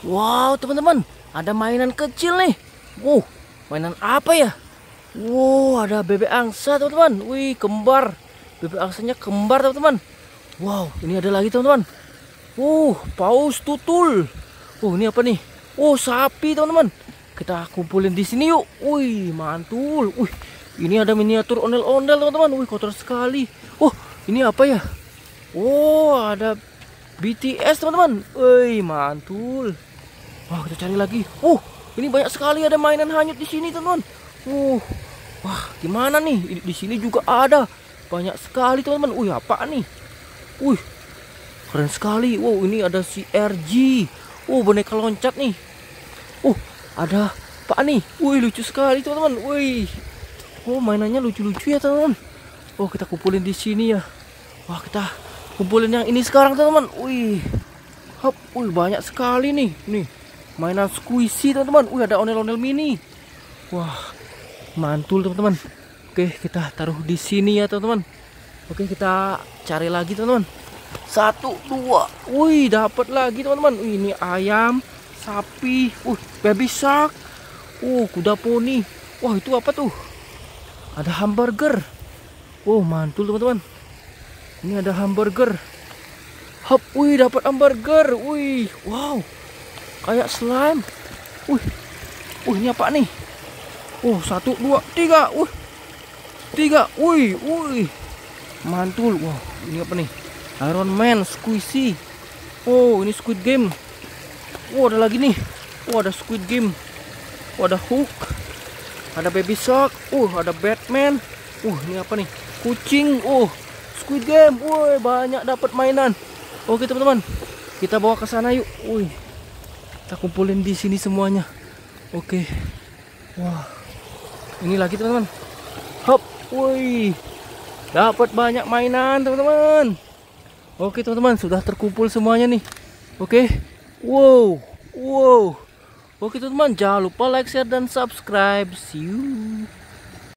Wow, teman-teman, ada mainan kecil nih. Wow, mainan apa ya? Wow, ada bebek angsa, teman-teman. Wih, kembar. Bebek angsanya kembar, teman-teman. Wow, ini ada lagi, teman-teman. Uh, paus tutul. Oh, ini apa nih? Oh, sapi, teman-teman. Kita kumpulin di sini yuk. Wih, mantul. Wih, ini ada miniatur ondel-ondel, teman-teman. Wih, kotor sekali. Oh, ini apa ya? Oh, ada BTS, teman-teman. Wih, mantul. Wah, kita cari lagi. Uh, ini banyak sekali ada mainan hanyut di sini, teman-teman. Uh, wah, gimana nih? Di sini juga ada banyak sekali, teman-teman. Wih, apa nih? Wih, keren sekali. Wow, ini ada si RG. Uh, boneka loncat nih. Uh, ada apa nih? Wih, lucu sekali, teman-teman. Wih. Oh, mainannya lucu-lucu ya, teman-teman. Oh, kita kumpulin di sini ya. Wah, kita kumpulin yang ini sekarang, teman-teman. Wih. Hop, wih banyak sekali nih. Nih, mainan squishy teman-teman. Wih ada ondel-ondel mini. Wah, mantul teman-teman. Oke, kita taruh di sini ya teman-teman. Oke, kita cari lagi teman-teman. Satu, dua. Wih, dapat lagi teman-teman. Ini ayam, sapi, uh, baby shark. Uh, kuda poni. Wah, itu apa tuh? Ada hamburger. Oh, mantul teman-teman. Ini ada hamburger. Hop, wih dapat hamburger. Wih, wow kayak slime. Wih, wih ini apa nih? Oh satu dua tiga, wih tiga, wih, wih mantul. Wow ini apa nih? Iron Man, Squishy. Oh ini Squid Game. Wow ada lagi nih. Oh ada Squid Game. Oh ada Hook. Ada Baby Shark. Uh ada Batman. Uh ini apa nih? Kucing. Oh Squid Game. Woi banyak dapat mainan. Oke teman-teman, kita bawa ke sana yuk. Wih kita kumpulin di sini semuanya. Oke. Wah. Ini lagi teman-teman. Hop. Woi. Dapat banyak mainan teman-teman. Oke teman-teman. Sudah terkumpul semuanya nih. Oke. Wow. Wow. Oke teman-teman. Jangan lupa like share dan subscribe. See you